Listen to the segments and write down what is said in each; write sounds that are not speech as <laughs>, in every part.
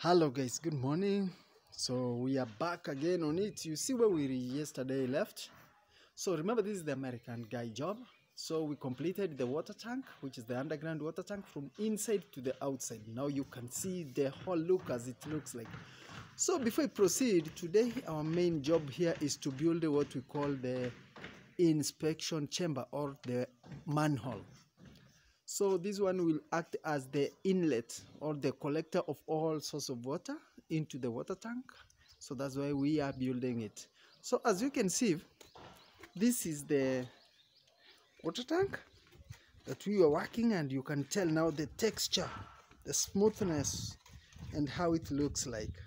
Hello guys, good morning. So we are back again on it. You see where we yesterday left. So remember this is the American guy job. So we completed the water tank, which is the underground water tank from inside to the outside. Now you can see the whole look as it looks like. So before we proceed, today our main job here is to build what we call the inspection chamber or the manhole. So this one will act as the inlet or the collector of all source of water into the water tank. So that's why we are building it. So as you can see, this is the water tank that we are working and you can tell now the texture, the smoothness and how it looks like.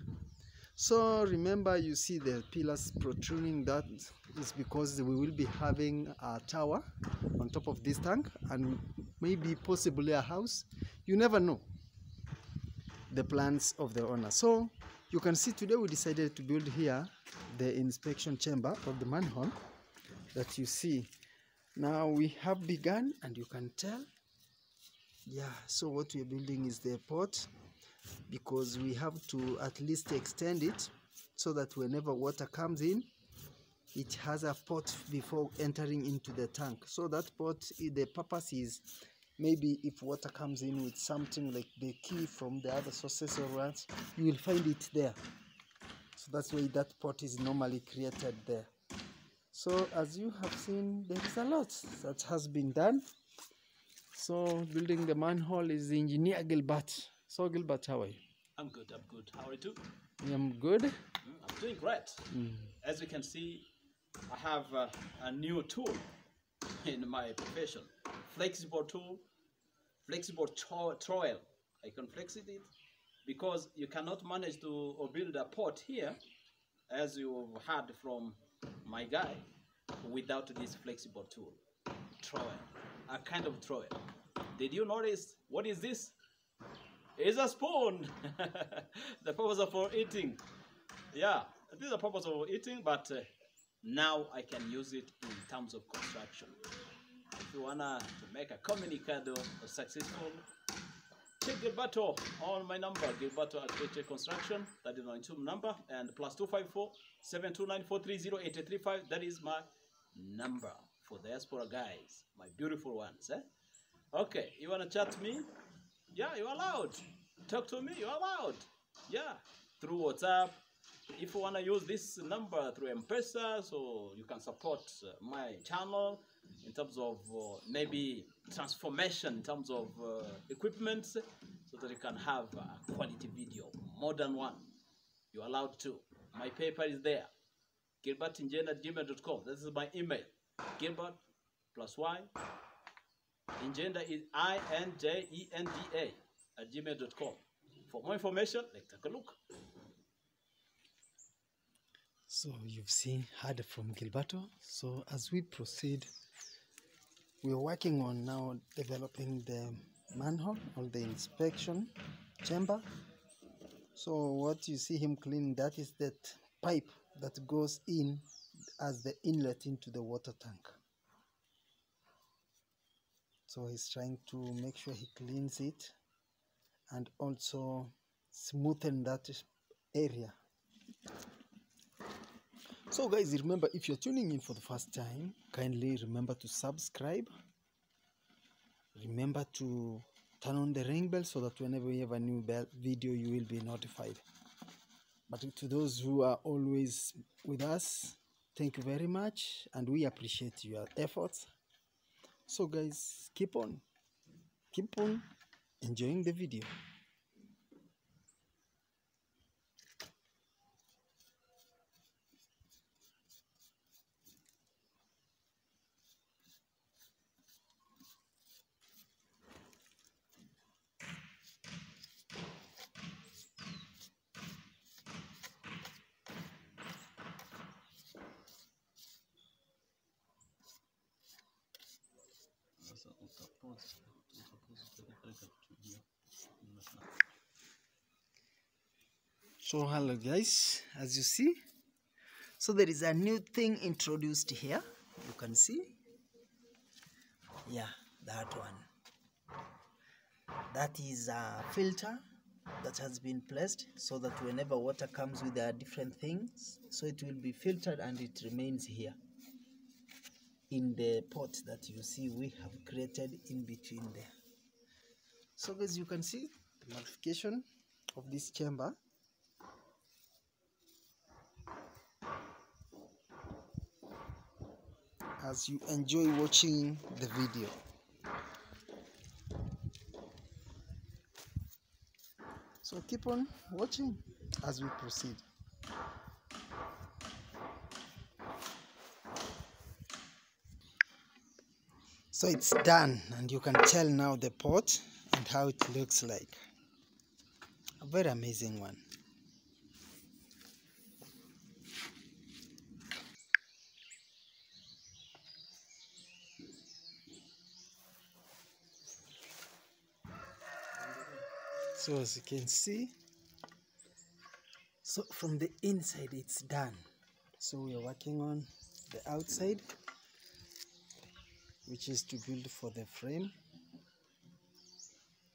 So remember you see the pillars protruding that is because we will be having a tower on top of this tank and maybe possibly a house. You never know the plans of the owner. So you can see today we decided to build here the inspection chamber of the manhole that you see. Now we have begun and you can tell. Yeah, so what we are building is the port because we have to at least extend it so that whenever water comes in it has a port before entering into the tank so that port the purpose is maybe if water comes in with something like the key from the other sources or what you will find it there. So that's why that pot is normally created there. So as you have seen there is a lot that has been done. So building the manhole is engineer gilbert. So gilbert how are you? I'm good, I'm good. How are you too? i'm good. Mm, I'm doing great. As you can see, I have uh, a new tool <laughs> in my profession. Flexible tool, flexible tro- trowel. I can flex it because you cannot manage to build a pot here, as you've heard from my guy, without this flexible tool. Trowel, a kind of trowel. Did you notice what is this? It's a spoon. <laughs> the purpose of for eating. Yeah, this is the purpose of eating, but uh, now I can use it in terms of construction. If you wanna to make a communicado successful, check Gilberto on my number, Gilberto at KJ Construction. That is my YouTube number, and plus 254 729 430 That is my number for diaspora guys, my beautiful ones. Eh? Okay, you wanna chat me? Yeah, you're allowed. Talk to me, you're allowed. Yeah, through WhatsApp. If you want to use this number through M-Pesa, so you can support uh, my channel in terms of uh, maybe transformation, in terms of uh, equipment, so that you can have a quality video, more than one. You're allowed to. My PayPal is there. Gilbertinjenda at gmail.com. This is my email. Gilbert plus Y Ingenda is I N J E N D A at gmail.com. For more information, take a look. So you've seen, heard from Gilberto. So as we proceed, we're working on now developing the manhole or the inspection chamber. So what you see him cleaning, that is that pipe that goes in as the inlet into the water tank. So he's trying to make sure he cleans it and also smoothen that area. So guys, remember if you're tuning in for the first time, kindly remember to subscribe. Remember to turn on the ring bell so that whenever we have a new bell video, you will be notified. But to those who are always with us, thank you very much and we appreciate your efforts. So guys, keep on, keep on enjoying the video. So hello guys, as you see, so there is a new thing introduced here. You can see, yeah, that one. That is a filter that has been placed so that whenever water comes with the different things so it will be filtered and it remains here in the pot that you see we have created in between there. So guys you can see the modification of this chamber. As you enjoy watching the video. So keep on watching as we proceed so it's done and you can tell now the pot and how it looks like. A very amazing one. So as you can see so from the inside it's done. So we are working on the outside which is to build for the frame.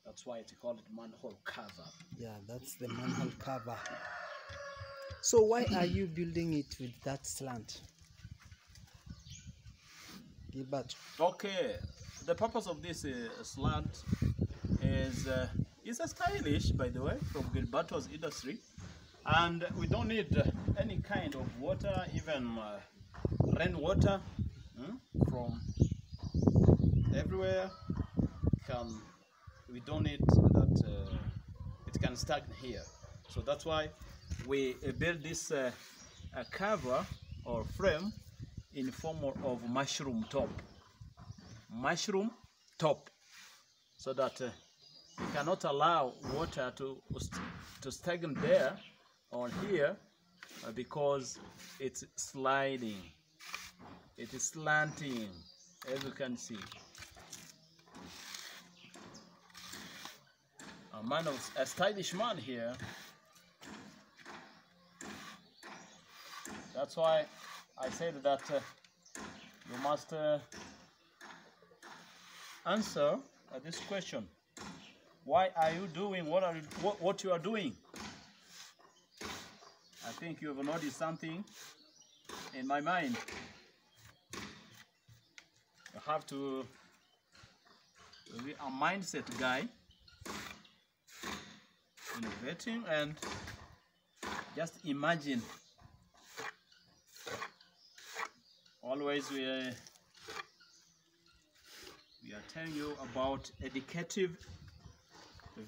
That's why it's called manhole cover. yeah that's the manhole cover. So why are you building it with that slant? Gilbert. Okay, the purpose of this uh, slant is uh, is a stylish, by the way, from Gilberto's industry, and we don't need uh, any kind of water, even uh, rainwater hmm, from everywhere. Can we don't need that? Uh, it can stagnate here, so that's why we uh, build this uh, cover or frame in form of mushroom top mushroom top so that uh, we cannot allow water to to stagnate there or here uh, because it's sliding it is slanting as you can see a man of a stylish man here that's why I said that uh, you must uh, answer uh, this question. Why are you doing what are you, what, what you are doing? I think you have noticed something in my mind. You have to be a mindset guy, innovating, and just imagine. Always we. Uh, we are telling you about educative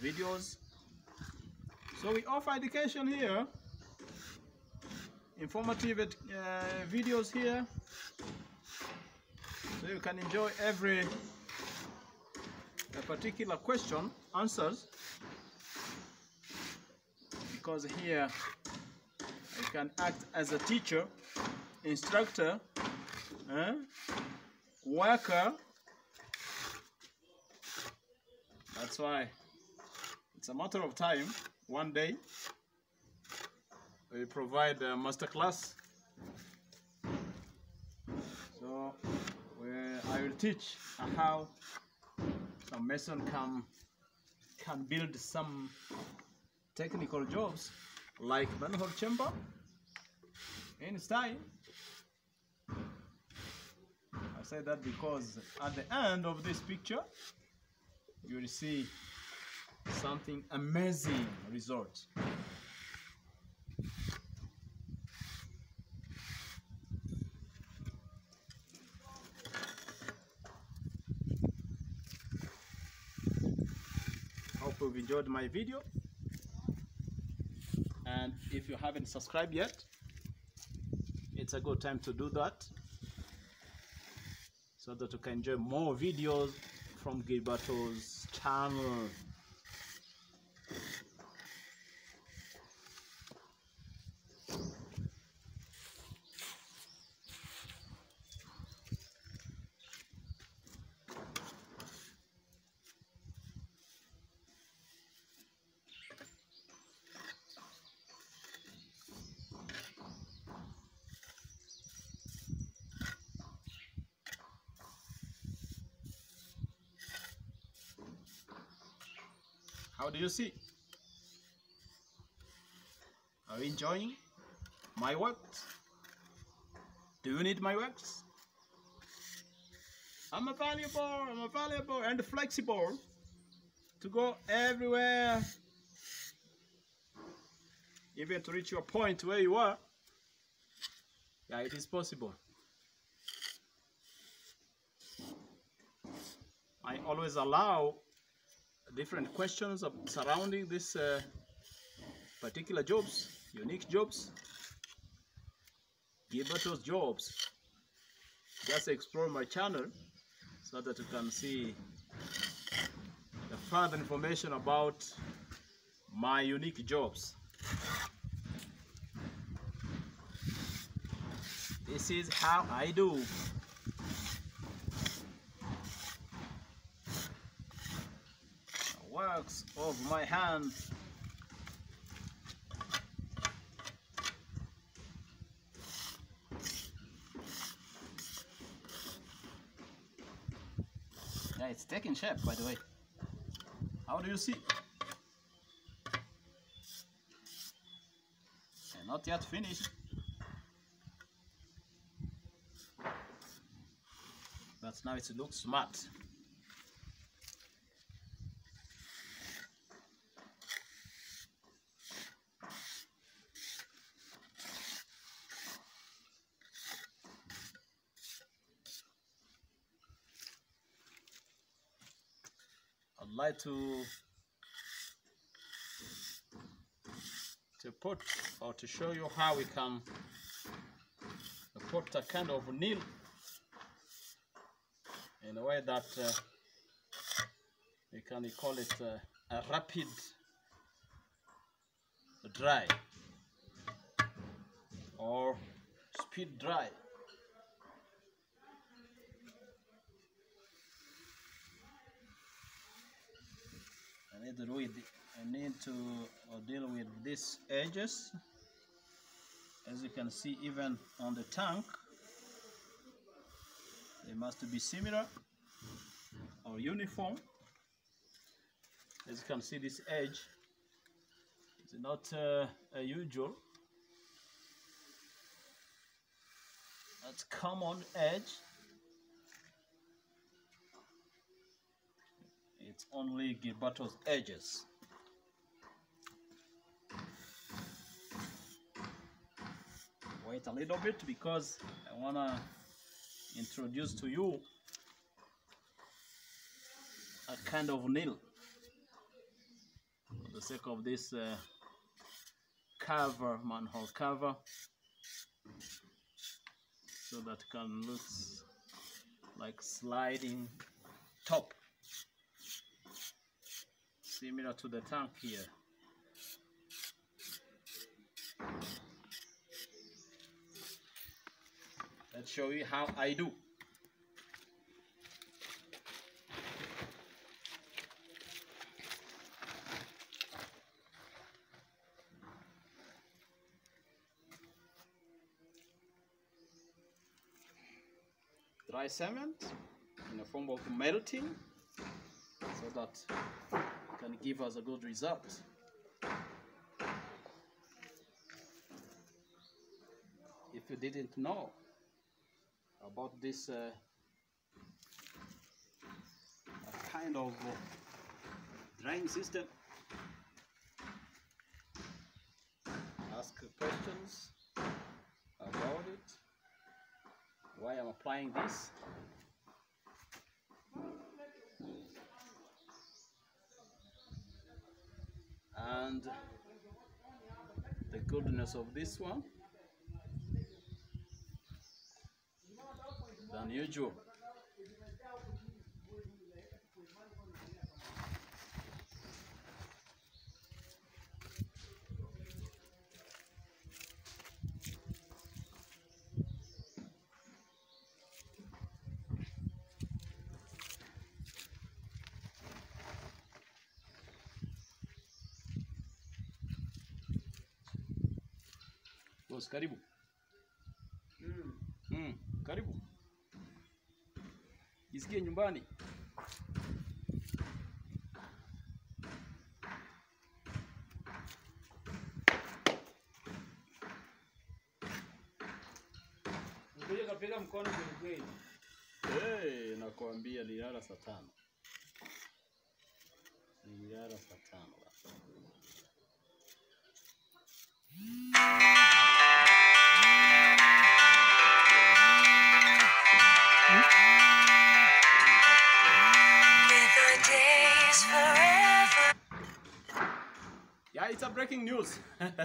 videos so we offer education here informative uh, videos here so you can enjoy every a particular question answers because here I can act as a teacher instructor eh, worker That's why it's a matter of time. One day we provide a master class. So I will teach how a mason can can build some technical jobs like manhole chamber in style. I say that because at the end of this picture you will see something amazing result. Hope you've enjoyed my video. And if you haven't subscribed yet, it's a good time to do that so that you can enjoy more videos from Gilberto's channel. How do you see? Are you enjoying my work? Do you need my works? I'm available, I'm available and flexible to go everywhere, even to reach your point where you are. Yeah, it is possible. I always allow different questions of surrounding this uh, particular jobs, unique jobs, Give Gilberto's jobs. Just explore my channel so that you can see the further information about my unique jobs. This is how I do. Works of my hand. Yeah, it's taking shape, by the way. How do you see? Okay, not yet finished. But now it looks smart. I'd like to to put or to show you how we can put a kind of nail in a way that uh, we can call it uh, a rapid dry or speed dry. To. I need to uh, deal with these edges. As you can see, even on the tank, they must be similar or uniform. As you can see, this edge is not uh, a usual. That's common edge. It's only Gilberto's edges. Wait a little bit because I wanna introduce to you a kind of nail for the sake of this uh, cover, manhole cover, so that can look like sliding top similar to the tank here. Let's show you how I do. Dry cement in the form of melting so that can give us a good result. If you didn't know about this uh, kind of uh, drying system, ask questions about it, why I'm applying this. And the goodness of this one than usual. Santos, karibu mm. Mm. Karibu jisikie nyumbani. Ngoja Kapiga mkono kwenye kweli. Eh, Hey, nakwambia nilala saa tano, nilala saa tano. it's a breaking news. <laughs>